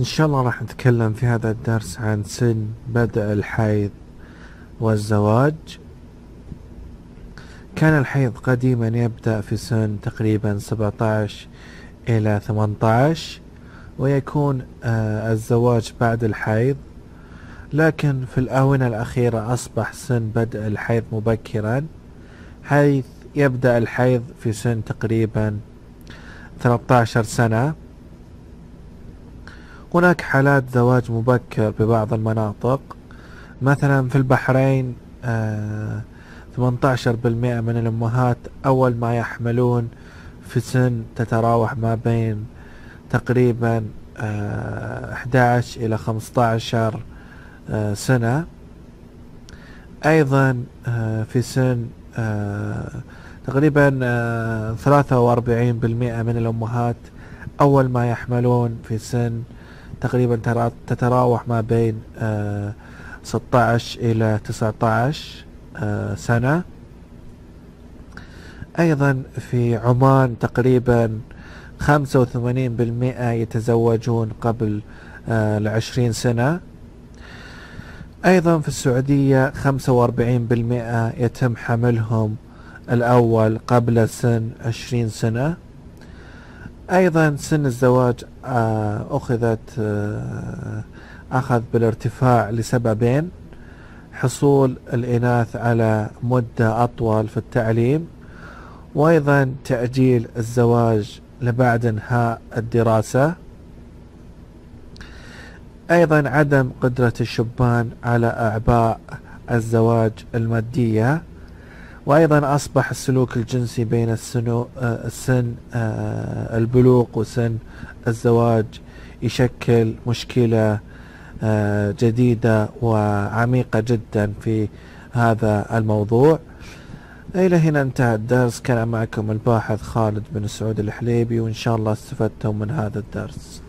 إن شاء الله راح نتكلم في هذا الدرس عن سن بدء الحيض والزواج. كان الحيض قديما يبدأ في سن تقريبا 17 إلى 18 ويكون آه الزواج بعد الحيض. لكن في الآونة الأخيرة أصبح سن بدء الحيض مبكرا حيث يبدأ الحيض في سن تقريبا 13 سنة. هناك حالات زواج مبكر ببعض المناطق. مثلا في البحرين آه 18% من الأمهات أول ما يحملون في سن تتراوح ما بين تقريبا آه 11 إلى 15 آه سنة. أيضا في سن تقريبا آه 43% من الأمهات أول ما يحملون في سن تقريبا تتراوح ما بين آه 16 إلى 19 آه سنة. أيضا في عمان تقريبا 85% يتزوجون قبل آه العشرين سنة. أيضا في السعودية 45% يتم حملهم الأول قبل سن 20 سنة. أيضا سن الزواج آه أخذت آه أخذ بالارتفاع لسببين حصول الإناث على مدة أطول في التعليم وأيضا تأجيل الزواج لبعد انهاء الدراسة. أيضا عدم قدرة الشبان على أعباء الزواج المادية. وأيضا أصبح السلوك الجنسي بين السنو السن البلوغ وسن الزواج يشكل مشكلة جديدة وعميقة جدا في هذا الموضوع. إلى هنا انتهى الدرس. كان معكم الباحث خالد بن سعود الحليبي وإن شاء الله استفدتم من هذا الدرس.